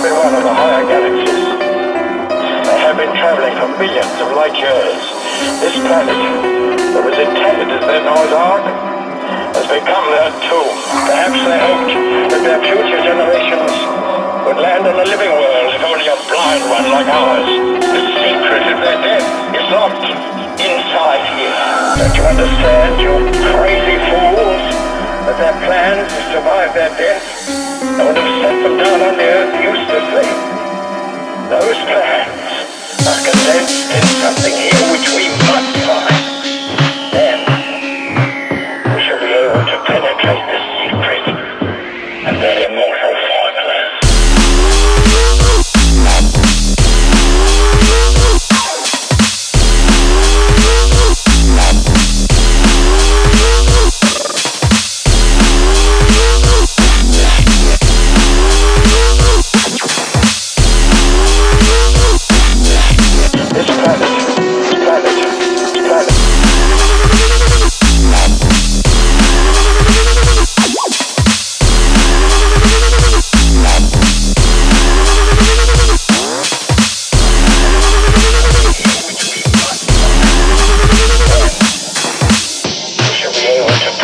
up in one of the higher galaxies. They have been traveling for millions of light years. This planet, that was intended as their Noah's Ark, has become their tomb. Perhaps they hoped that their future generations would land on a living world, if only a blind one like ours. The secret of their death is locked inside here. Don't you understand, you crazy fools, that their plan is to survive their death and would have set them down on the earth Those plans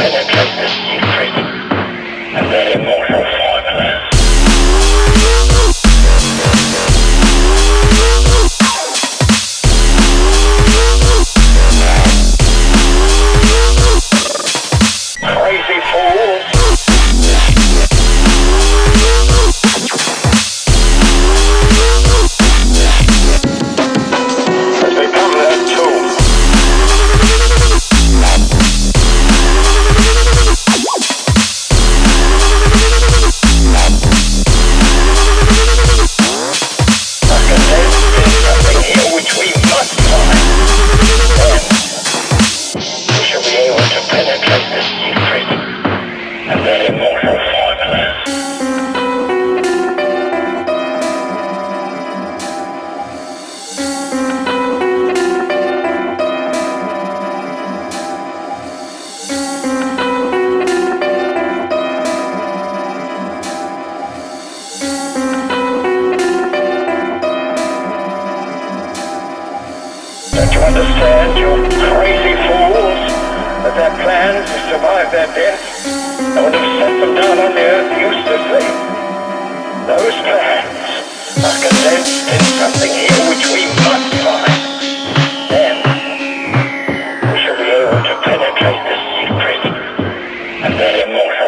able to understand, you crazy fools, that their plans to survive their death. I would have set them down on the earth uselessly. Those plans are condensed in something here which we must find. Then, we shall be able to penetrate the secret and their immortal